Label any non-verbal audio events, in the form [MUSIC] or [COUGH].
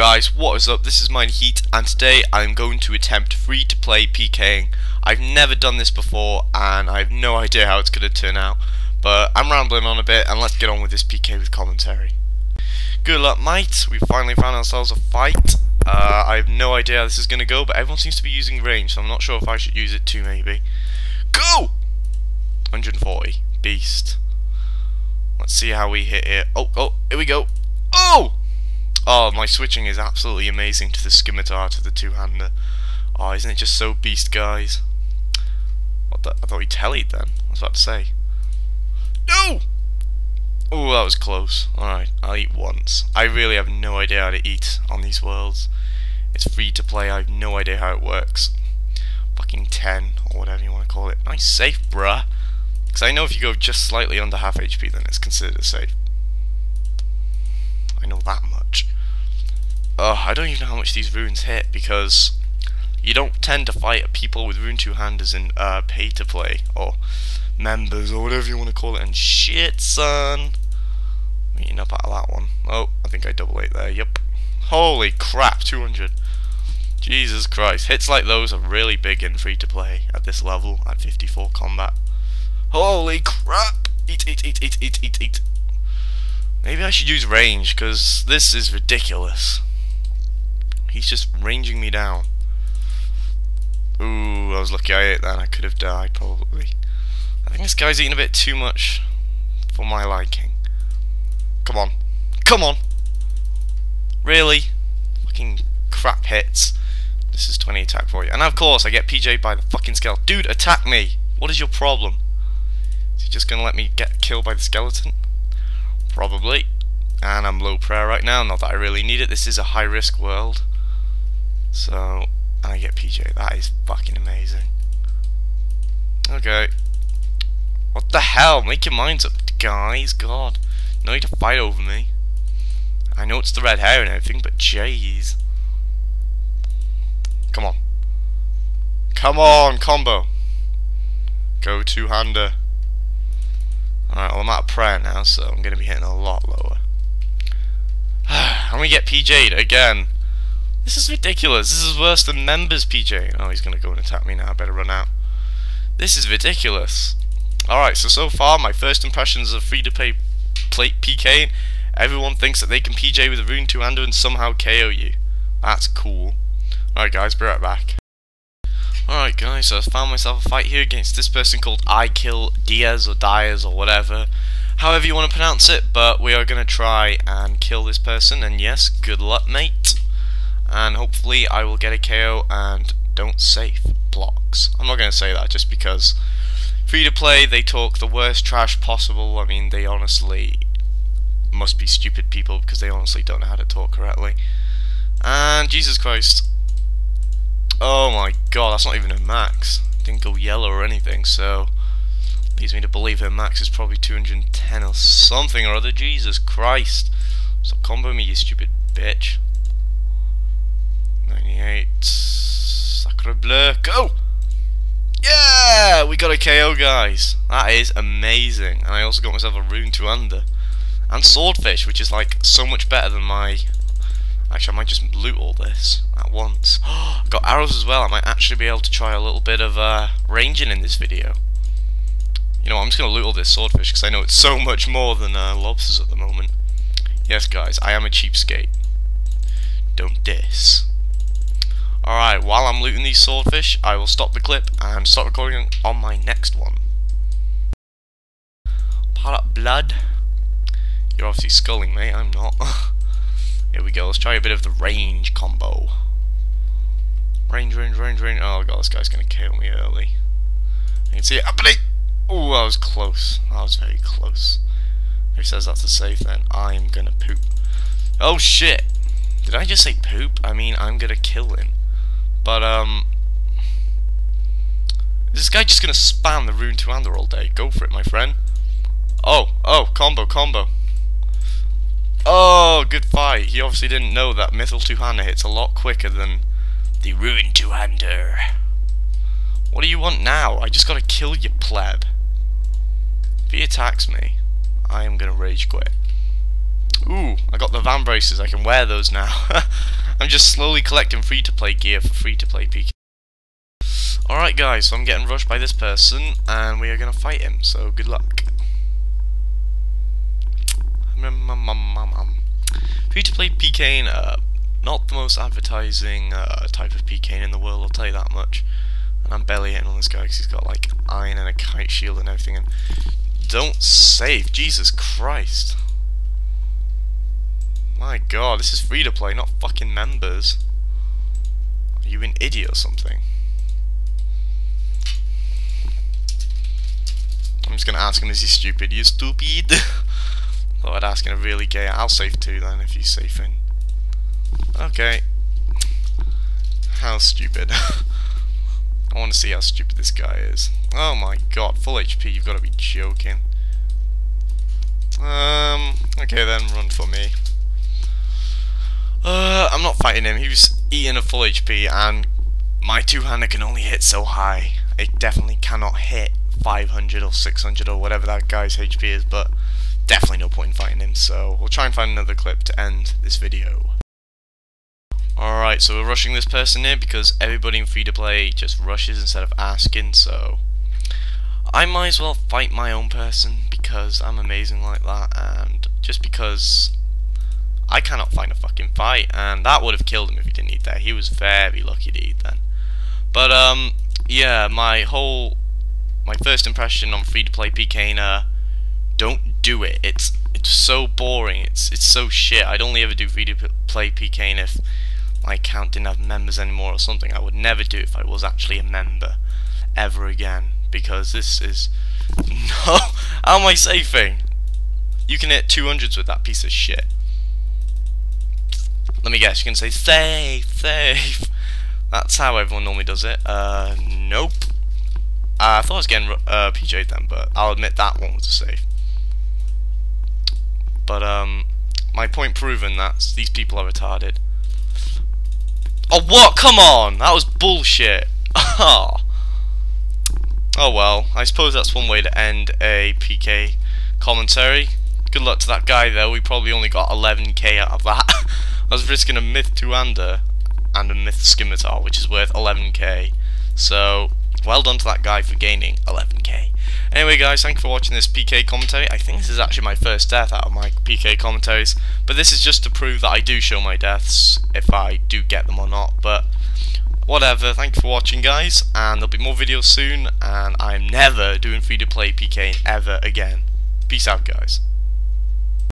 guys, what is up? This is Mighty Heat and today I'm going to attempt free to play PKing. I've never done this before and I have no idea how it's going to turn out. But I'm rambling on a bit and let's get on with this PK with commentary. Good luck mate, we finally found ourselves a fight. Uh, I have no idea how this is going to go but everyone seems to be using range so I'm not sure if I should use it too maybe. Go! 140, beast. Let's see how we hit it. Oh, oh, here we go. Oh! Oh, my switching is absolutely amazing to the scimitar, to the two-hander. Oh, isn't it just so beast, guys? What the? I thought he tellied then. I was about to say. No! Oh, that was close. Alright, I'll eat once. I really have no idea how to eat on these worlds. It's free to play, I have no idea how it works. Fucking 10, or whatever you want to call it. Nice safe, bruh. Because I know if you go just slightly under half HP, then it's considered a safe. I know that I don't even know how much these runes hit because you don't tend to fight people with rune two handers in uh, pay to play or members or whatever you want to call it. And shit, son, meeting up out of that one. Oh, I think I double ate there. Yep. Holy crap, 200. Jesus Christ, hits like those are really big in free to play at this level at 54 combat. Holy crap! Eat, eat, eat, eat, eat, eat, eat. Maybe I should use range, because this is ridiculous. He's just ranging me down. Ooh, I was lucky I ate that. I could have died, probably. I think this guy's eating a bit too much for my liking. Come on. Come on! Really? Fucking crap hits. This is 20 attack for you. And of course, I get PJ by the fucking skeleton. Dude, attack me! What is your problem? Is he just gonna let me get killed by the skeleton? Probably. And I'm low prayer right now, not that I really need it. This is a high risk world. So, and I get PJ. That is fucking amazing. Okay. What the hell? Make your minds up, guys. God. No need to fight over me. I know it's the red hair and everything, but jeez. Come on. Come on, combo. Go two-hander. Alright, well I'm out of prayer now, so I'm going to be hitting a lot lower. [SIGHS] and we get PJ'd again. This is ridiculous. This is worse than members PJ. Oh, he's going to go and attack me now. I better run out. This is ridiculous. Alright, so so far my first impressions of free-to-play plate PK. Everyone thinks that they can PJ with a rune two-hander and somehow KO you. That's cool. Alright guys, be right back. Alright guys, so I found myself a fight here against this person called I Kill Diaz or Diaz or whatever. However you want to pronounce it, but we are going to try and kill this person, and yes, good luck mate. And hopefully I will get a KO and don't save blocks. I'm not going to say that just because free to play, they talk the worst trash possible. I mean, they honestly must be stupid people because they honestly don't know how to talk correctly. And Jesus Christ, Oh my god, that's not even a max. Didn't go yellow or anything, so leads me to believe her max is probably 210 or something or other. Jesus Christ. Stop combo me, you stupid bitch. 98. Sacre bleu. Go! Yeah! We got a KO, guys. That is amazing. And I also got myself a rune two under. And swordfish, which is like so much better than my Actually, I might just loot all this at once. [GASPS] Got arrows as well. I might actually be able to try a little bit of uh, ranging in this video. You know, I'm just going to loot all this swordfish because I know it's so much more than uh, lobsters at the moment. Yes, guys, I am a cheapskate. Don't diss. Alright, while I'm looting these swordfish, I will stop the clip and start recording on my next one. Part up blood. You're obviously sculling, mate. I'm not. [LAUGHS] Here we go, let's try a bit of the range combo. Range, range, range, range. Oh god, this guy's gonna kill me early. I can see it happening! Oh, that was close. That was very close. He says that's a safe, then I'm gonna poop. Oh shit! Did I just say poop? I mean, I'm gonna kill him. But, um... Is this guy just gonna spam the rune two hander all day? Go for it, my friend. Oh, oh, combo, combo. Oh, good fight. He obviously didn't know that Mithril two-hander hits a lot quicker than the Rune two-hander. What do you want now? I just gotta kill you, pleb. If he attacks me, I am gonna rage quit. Ooh, I got the vambraces. I can wear those now. [LAUGHS] I'm just slowly collecting free-to-play gear for free-to-play PK. Alright guys, so I'm getting rushed by this person, and we are going to fight him, so good luck. Free-to-play PK, uh, not the most advertising uh, type of PK in the world, I'll tell you that much. And I'm barely hitting on this guy because he's got like iron and a kite shield and everything, and don't save, Jesus Christ. My god, this is free to play, not fucking members. Are you an idiot or something? I'm just gonna ask him, is he stupid? You stupid? [LAUGHS] Thought I'd ask him a really gay. I'll save two then if he's safe in. Okay. How stupid. [LAUGHS] I want to see how stupid this guy is. Oh my god, full HP, you've got to be joking. Um, okay then, run for me. Uh, I'm not fighting him. He was eating a full HP, and my two-hander can only hit so high. It definitely cannot hit 500 or 600 or whatever that guy's HP is, but definitely no point in fighting him, so we'll try and find another clip to end this video. Alright, so we're rushing this person in because everybody in free-to-play just rushes instead of asking, so... I might as well fight my own person because I'm amazing like that, and just because I cannot find a fucking fight, and that would have killed him if he didn't eat there. He was very lucky to eat then. But, um, yeah, my whole, my first impression on free-to-play PK, uh, don't do it. It's, it's so boring. It's, it's so shit. I'd only ever do free-to-play PK if my account didn't have members anymore or something. I would never do it if I was actually a member ever again, because this is, [LAUGHS] no, how am I saving? You can hit 200s with that piece of shit. Let me guess, you can say safe, safe. That's how everyone normally does it. Uh, nope. Uh, I thought I was getting uh, PJ then, but I'll admit that one was a safe. But um, my point proven that these people are retarded. Oh what? Come on! That was bullshit. [LAUGHS] oh well, I suppose that's one way to end a PK commentary. Good luck to that guy though, we probably only got 11k out of that. [LAUGHS] I was risking a Myth 2-hander and a Myth Scimitar, which is worth 11k. So, well done to that guy for gaining 11k. Anyway guys, thank you for watching this PK commentary. I think this is actually my first death out of my PK commentaries. But this is just to prove that I do show my deaths, if I do get them or not. But, whatever, thank you for watching guys. And there'll be more videos soon. And I'm never doing free to play PK ever again. Peace out guys.